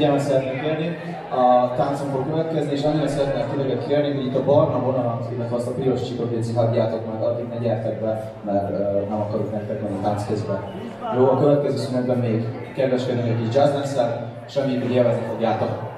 figyelmet szeretnék kérni. A táncom fog következni, és annyira szeretnék tőleget kérni, hogy itt a barna vonalat, illetve azt a piros létszik, hagyjátok meg, addig ne gyertek be, mert uh, nem akarok nektek menni tánc közben. Jó, a következő szünetben még kedveskedünk egy kis jazz dance és amíg élvezni fogjátok.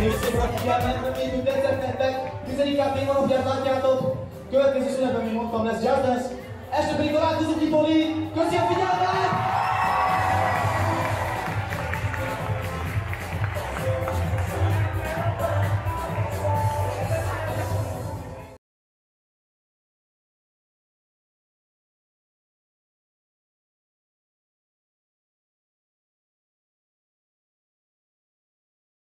részére a figyelmet, mert még úgy tetszettek, tizedikát még alapját látjátok. Következő szünetben, mint mondtam, lesz jazz lesz. Este pedig találkozunk itt, Köszi a figyelmet!